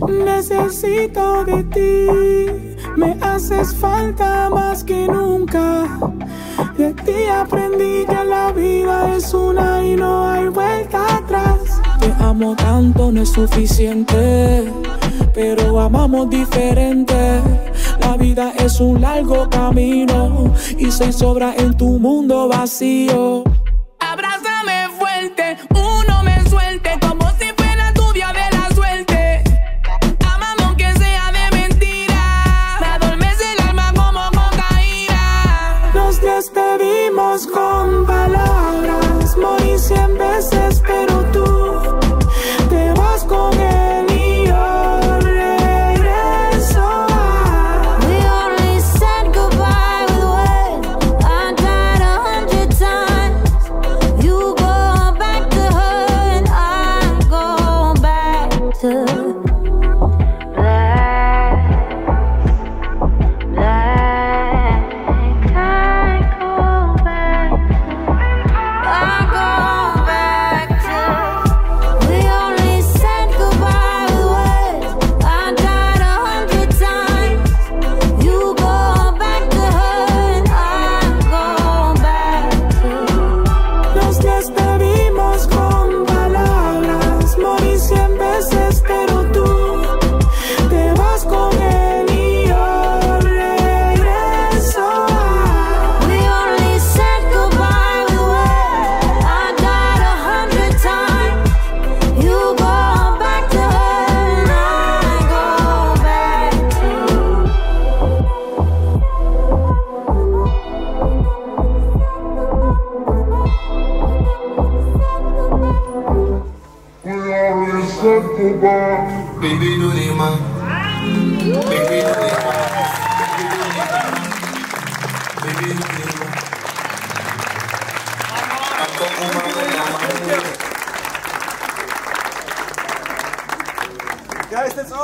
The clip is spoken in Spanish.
Necesito de ti, me haces falta más que nunca. De ti aprendí que la vida es una y no hay vuelta atrás. Te amo tanto, no es suficiente, pero amamos diferente. La vida es un largo camino y soy sobra en tu mundo vacío. Baby, do the man. Baby, do the man. Baby, do the man. The man. Guys, that's all.